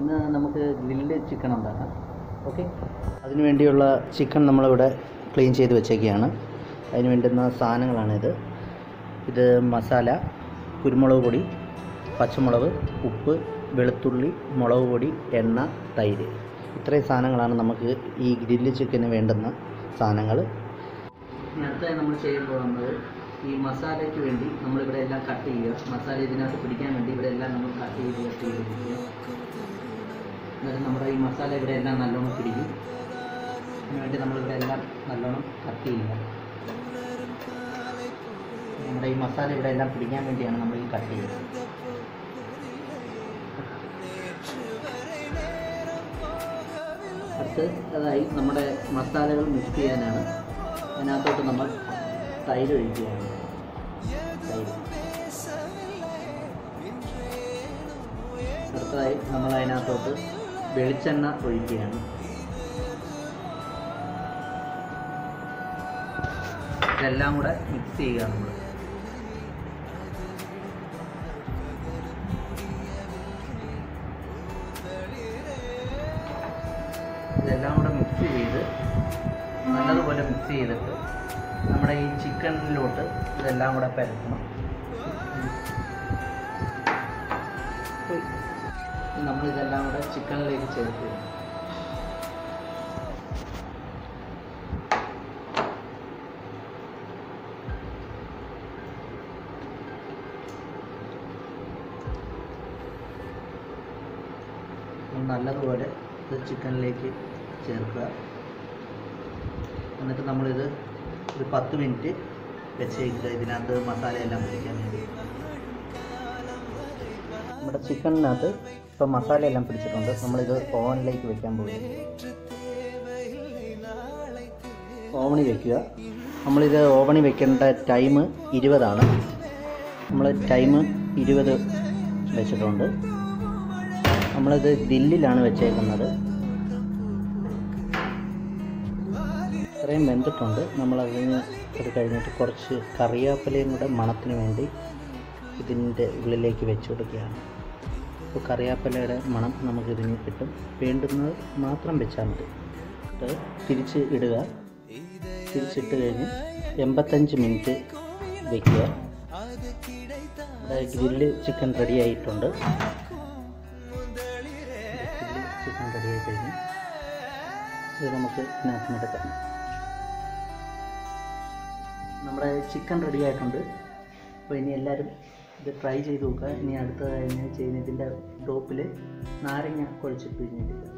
ഇന്ന് നമുക്ക് grill chicken ഉണ്ടാക്കാം. ഓക്കെ? അതിനു വേണ്ടിയുള്ള ചിക്കൻ നമ്മളിവിടെ ക്ലീൻ ചെയ്ത് വെച്ചേക്കുകയാണ് അതിന് വേണ്ടുന്ന സാധനങ്ങളാണിത്. ഇത് മസാല കുരുമുളക് പൊടി പച്ചമുളക് ഉപ്പ് വെളുത്തുള്ളി മുളക് പൊടി എണ്ണ തൈര്. ഇത്രയും സാധനങ്ങളാണ് നമുക്ക് ഈ ഗ്രില്ല് ചിക്കന് വേണ്ടുന്ന സാധനങ്ങൾ അടുത്തായി നമ്മൾ ചെയ്യാൻ പോകുന്നത് ഈ മസാലയ്ക്ക് വേണ്ടി നമ്മളിവിടെ എല്ലാം കട്ട് ചെയ്യുക. മസാല ഇതിനകത്ത് പിടിക്കാൻ വേണ്ടി ഇവിടെ എല്ലാം നമ്മൾ കട്ട് ചെയ്ത് കട്ട് ചെയ്ത് നമ്മുടെ ഈ മസാല ഇവിടെ എല്ലാം നല്ലോണം പിടിക്കും. അതിനുവേണ്ടി നമ്മളിവിടെ എല്ലാം നല്ലോണം കട്ട് ചെയ്യുക. നമ്മുടെ ഈ മസാല ഇവിടെ എല്ലാം പിടിക്കാൻ വേണ്ടിയാണ് നമ്മൾ ഈ കട്ട് ചെയ്യുന്നത്. അതായി നമ്മുടെ മസാലകൾ മിക്സ് ചെയ്യാനാണ്. അതിനകത്തോട്ട് നമ്മൾ തൈര് ഒഴിക്കുകയാണ്. അടുത്തതായി നമ്മൾ അതിനകത്തോട്ട് വെളിച്ചെണ്ണ ഒഴിക്കുകയാണ്. ഇതെല്ലാം കൂടെ മിക്സ് ചെയ്യുക നമ്മൾ ഇതെല്ലാം കൂടെ മിക്സ് ചെയ്ത് നല്ലതുപോലെ മിക്സ് ചെയ്തിട്ട് നമ്മുടെ ഈ ചിക്കനിലോട്ട് ഇതെല്ലാം കൂടെ പരത്തണം. നമ്മളിതെല്ലാം കൂടെ ചിക്കനിലേക്ക് ചേർത്ത്. നല്ലതുപോലെ ഇത് ചിക്കനിലേക്ക് ചേർക്കുക. എന്നിട്ട് നമ്മളിത് ഒരു പത്ത് മിനിറ്റ് വെച്ചേക്കുക ഇതിനകത്ത് മസാലയെല്ലാം പിടിക്കാൻ നമ്മുടെ ചിക്കനിനകത്ത് ഇപ്പോൾ മസാലയെല്ലാം പിടിച്ചിട്ടുണ്ട്. നമ്മളിത് ഓവനിലേക്ക് വെക്കാൻ പോകും ഓവണി വെക്കുക. നമ്മളിത് ഓവണി വെക്കേണ്ട ടൈം ഇരുപതാണ്. നമ്മൾ ടൈം ഇരുപത് വെച്ചിട്ടുണ്ട്. നമ്മളിത് ഗ്രില്ലിലാണ് വെച്ചേക്കുന്നത്. ഇത്രയും വെന്തിട്ടുണ്ട്. നമ്മളതിന് അത് കഴിഞ്ഞിട്ട് കുറച്ച് കറിവേപ്പിലയും കൂടെ മണത്തിന് വേണ്ടി ഇതിന്റെ ഉള്ളിലേക്ക് വെച്ച് കൊടുക്കുകയാണ്. അപ്പോൾ കറിയാപ്പലയുടെ മണം നമുക്കിതിന് കിട്ടും. വേണ്ടുന്നത് മാത്രം വെച്ചാൽ മതി. തിരിച്ച് ഇടുക. തിരിച്ചിട്ട് കഴിഞ്ഞ് എൺപത്തഞ്ച് മിനിറ്റ് വയ്ക്കുക ഗ്രില്ല് ചിക്കൻ റെഡി ആയിട്ടുണ്ട്. ചിക്കൻ റെഡി ആയി കഴിഞ്ഞ് ഇത് നമുക്ക് ഇതിനകത്ത് എടുക്കാം. നമ്മുടെ ചിക്കൻ റെഡി ആയിട്ടുണ്ട്. അപ്പോൾ ഇനി എല്ലാവരും ഇത് ട്രൈ ചെയ്ത് നോക്കുക. ഇനി അടുത്തതായി ഞാൻ ചെയ്യുന്നതിന്റെ ടോപ്പിൽ നാരങ്ങ കുഴച്ച് പിഴിഞ്ഞിട്ടില്ല.